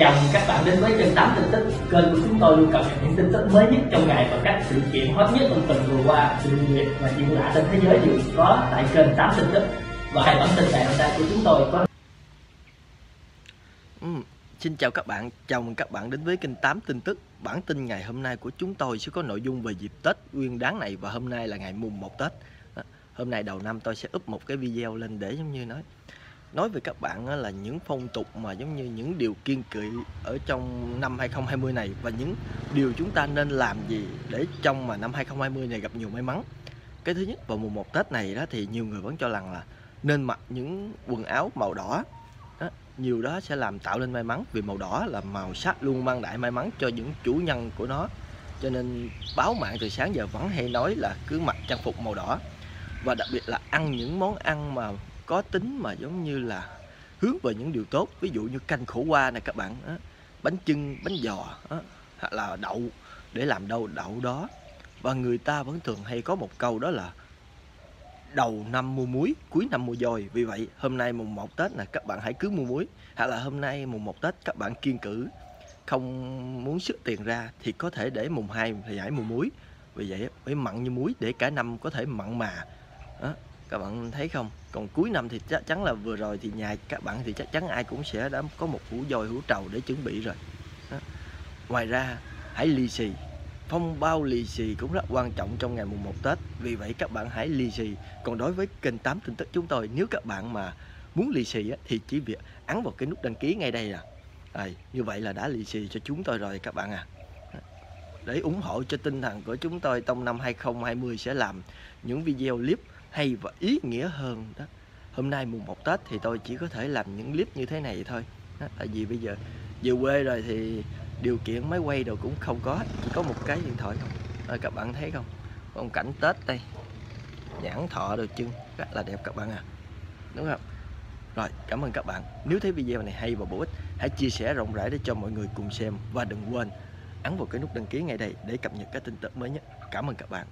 Chào mừng các bạn đến với kênh 8 tin tức. Kênh của chúng tôi luôn cập nhật những tin tức mới nhất trong ngày và các sự kiện hot nhất trong tuần vừa qua, sự nghiệp và chuyện lạ trên thế giới đều có tại kênh 8 tin tức. Và hai bản tin ngày hôm nay của chúng tôi có Ừ, xin chào các bạn, chào mừng các bạn đến với kênh 8 tin tức. Bản tin ngày hôm nay của chúng tôi sẽ có nội dung về dịp Tết Nguyên đáng này và hôm nay là ngày mùng 1 Tết. À, hôm nay đầu năm tôi sẽ up một cái video lên để giống như nói nói về các bạn là những phong tục mà giống như những điều kiên kỵ ở trong năm 2020 này và những điều chúng ta nên làm gì để trong mà năm 2020 này gặp nhiều may mắn. Cái thứ nhất vào mùa 1 Tết này đó thì nhiều người vẫn cho rằng là nên mặc những quần áo màu đỏ đó, nhiều đó sẽ làm tạo nên may mắn vì màu đỏ là màu sắc luôn mang đại may mắn cho những chủ nhân của nó cho nên báo mạng từ sáng giờ vẫn hay nói là cứ mặc trang phục màu đỏ và đặc biệt là ăn những món ăn mà có tính mà giống như là hướng về những điều tốt. Ví dụ như canh khổ qua này các bạn đó, bánh chưng bánh giò đó, hoặc là đậu để làm đâu đậu đó. Và người ta vẫn thường hay có một câu đó là đầu năm mua muối cuối năm mua dồi vì vậy hôm nay mùng 1 Tết là các bạn hãy cứ mua muối. Hoặc là hôm nay mùng 1 Tết các bạn kiên cử không muốn sức tiền ra thì có thể để mùng 2 thì giải mua muối. Vì vậy phải mặn như muối để cả năm có thể mặn mà đó các bạn thấy không? Còn cuối năm thì chắc chắn là vừa rồi thì nhà các bạn thì chắc chắn ai cũng sẽ đã có một hũ dồi hũ trầu để chuẩn bị rồi. Đó. ngoài ra hãy lì xì. Phong bao lì xì cũng rất quan trọng trong ngày mùng 1 Tết. Vì vậy các bạn hãy lì xì. Còn đối với kênh 8 tin tức chúng tôi nếu các bạn mà muốn lì xì á, thì chỉ việc ấn vào cái nút đăng ký ngay đây à. À, như vậy là đã lì xì cho chúng tôi rồi các bạn à. Để ủng hộ cho tinh thần của chúng tôi trong năm 2020 sẽ làm những video clip hay và ý nghĩa hơn đó. Hôm nay mùng 1 Tết thì tôi chỉ có thể làm những clip như thế này thôi. Đó, tại vì bây giờ về quê rồi thì điều kiện máy quay đâu cũng không có chỉ có một cái điện thoại không. Rồi các bạn thấy không? Phong cảnh Tết đây. Nhãn thọ đồ chân rất là đẹp các bạn à. Đúng không? Rồi cảm ơn các bạn. Nếu thấy video này hay và bổ ích hãy chia sẻ rộng rãi để cho mọi người cùng xem. Và đừng quên ấn vào cái nút đăng ký ngay đây để cập nhật các tin tức mới nhất. Cảm ơn các bạn.